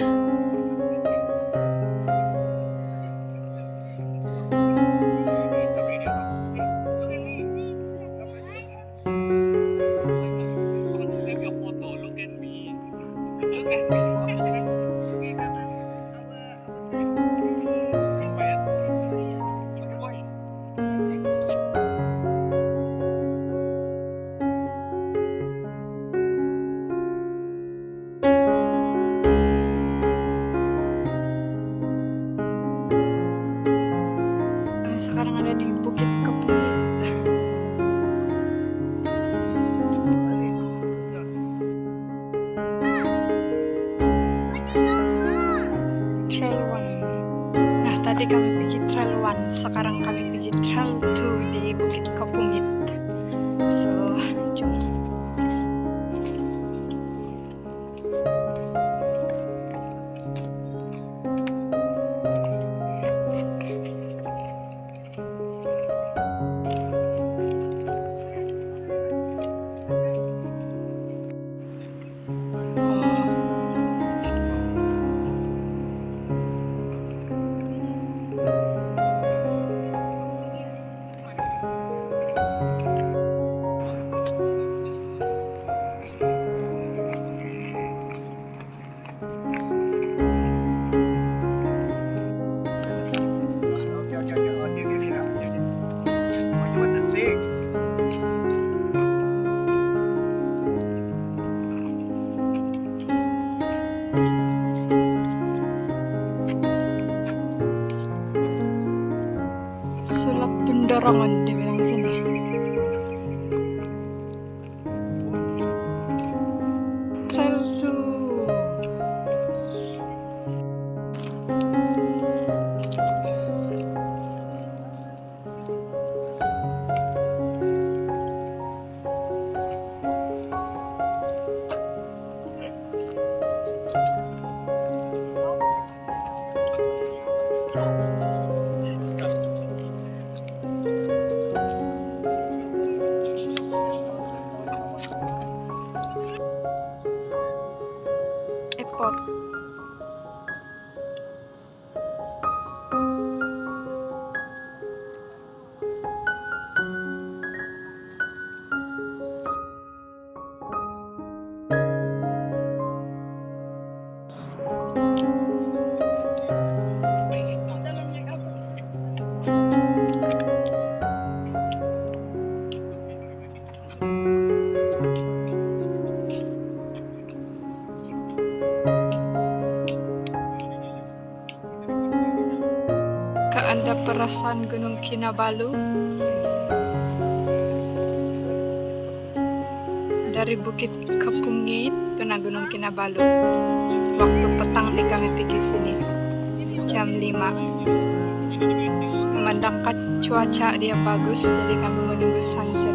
あ。tadi kami pergi trail one. Sekarang kami pergi trail two di bukit kopungit so jom. ramadan Apakah Anda perasan Gunung Kinabalu? Dari Bukit Kepungit, itu na Gunung Kinabalu. Waktu petang di kami pergi sini, jam 5. Memandangkan cuaca dia bagus, jadi kami menunggu sunset